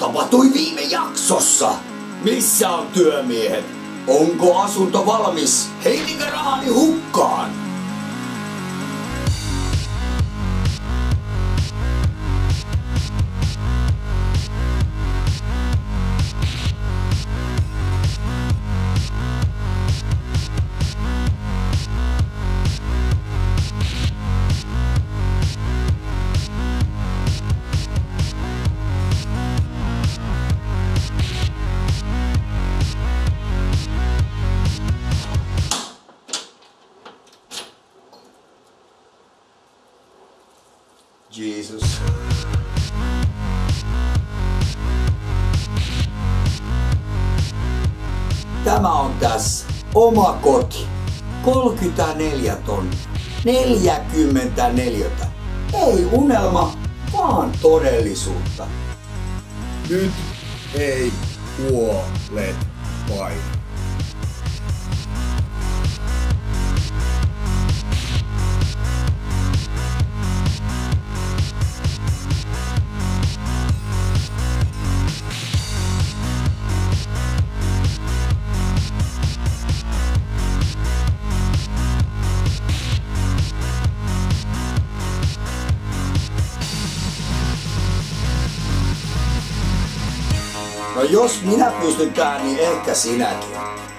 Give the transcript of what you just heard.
tapahtui viime jaksossa? Missä on työmiehet? Onko asunto valmis? Heitinkö rahani hukkaan? Jesus. Tämä on tässä. Oma koti. 34 tonnia. 44. Ei unelma, vaan todellisuutta. Nyt ei huolet vain. No jos minä pystyn tää, niin ehkä sinäkin.